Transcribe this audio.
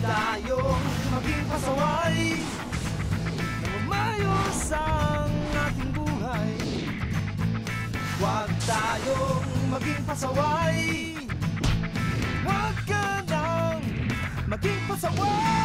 tayong maging pasaway na umayos ang ating buhay. Huwag tayong maging pasaway. Huwag ka nang maging pasaway.